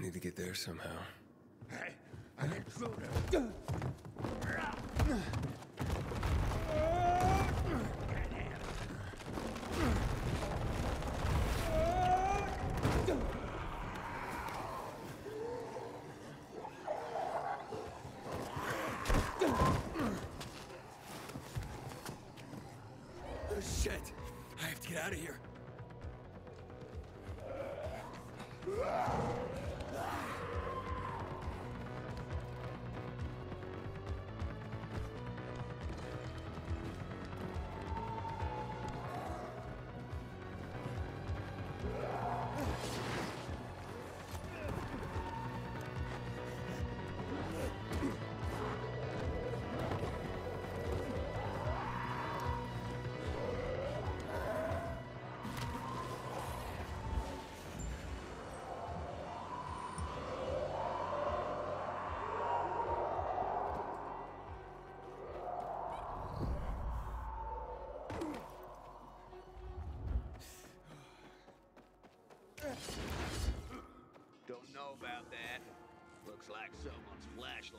need to get there somehow. Hey, intruder. Oh! I get out of here. Know about that. Looks like someone's flashlight